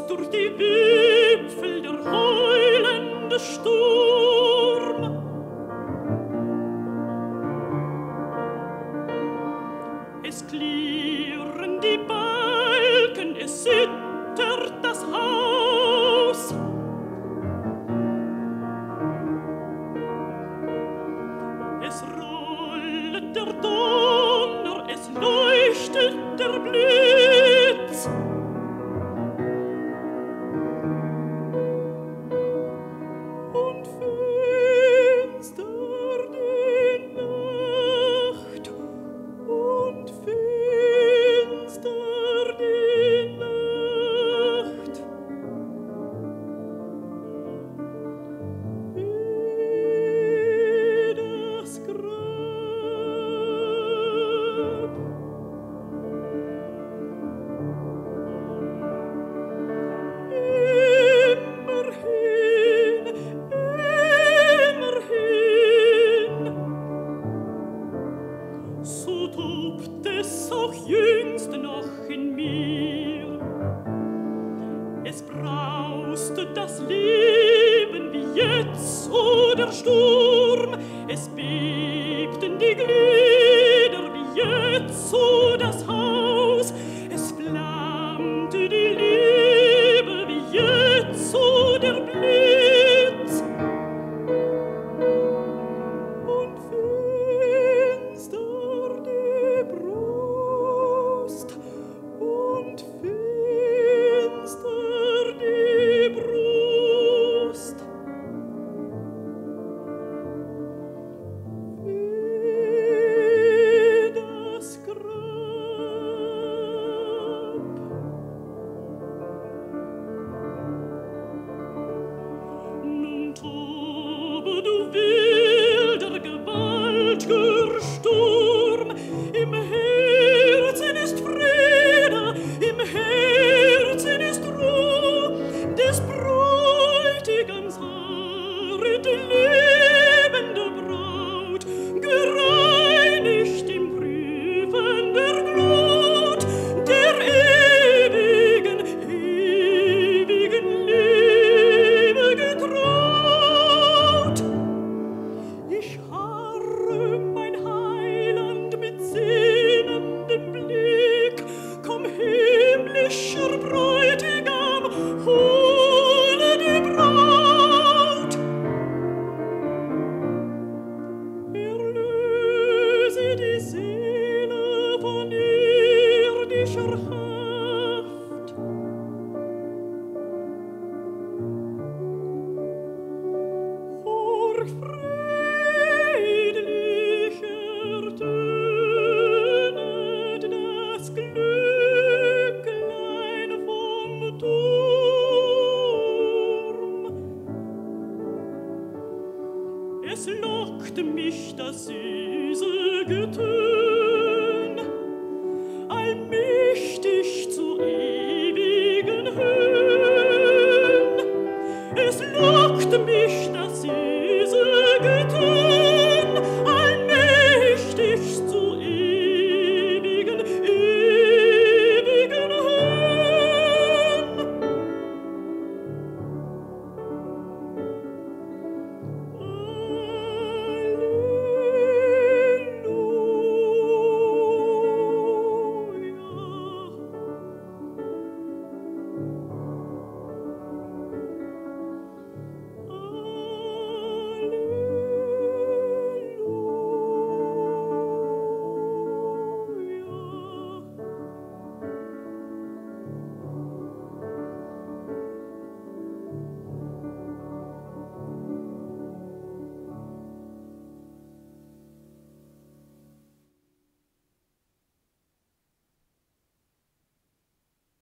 uns durch die der heulende Sturm. Es klirren die Balken, es das Haus. Es rollt der Dorf, es braust das Leben wie jetzt oder Sturm, es bebten die Glühen, be es lockt mich das Eselgetür.